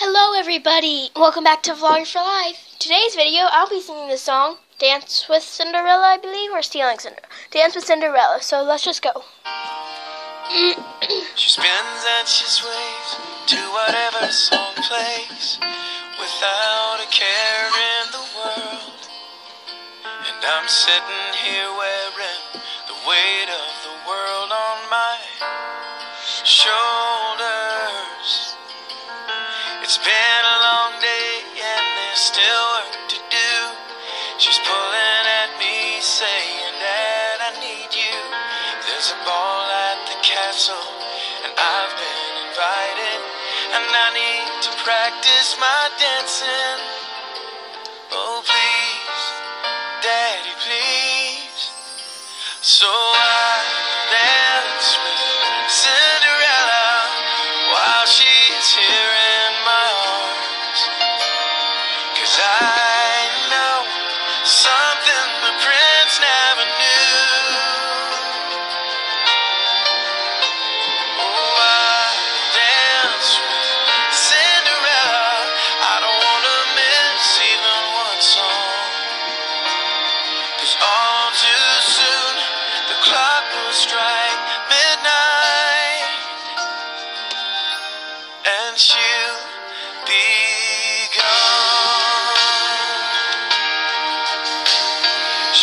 Hello everybody! Welcome back to Vlogger for Life. Today's video, I'll be singing the song Dance with Cinderella, I believe, or Stealing Cinderella. Dance with Cinderella. So let's just go. she spins and she sways to whatever song plays without a care in the world. And I'm sitting here wearing the weight of the world on my shoulders. Still work to do. She's pulling at me saying that I need you. There's a ball at the castle and I've been invited. And I need to practice my dancing. She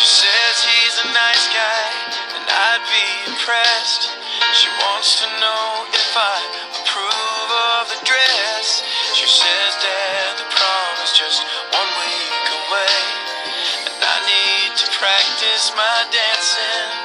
says he's a nice guy and I'd be impressed. She wants to know if I approve of the dress. She says that the prom is just one week away and I need to practice my dancing.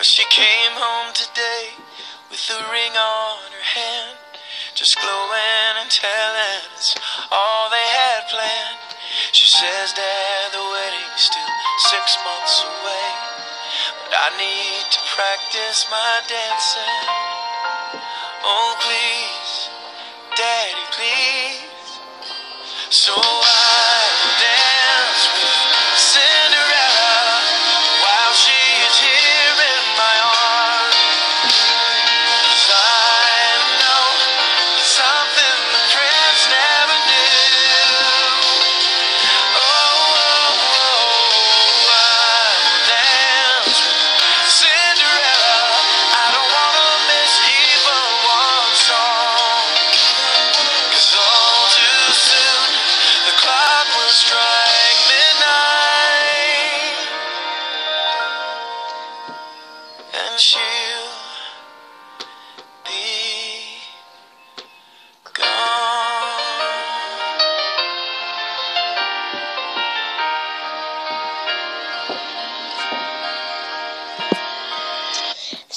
But she came home today with a ring on her hand, just glowing and telling us all they had planned. She says that the wedding's still six months away, but I need to practice my dancing. Oh, please, daddy, please. So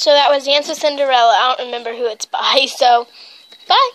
So that was Dance with Cinderella. I don't remember who it's by. So, bye.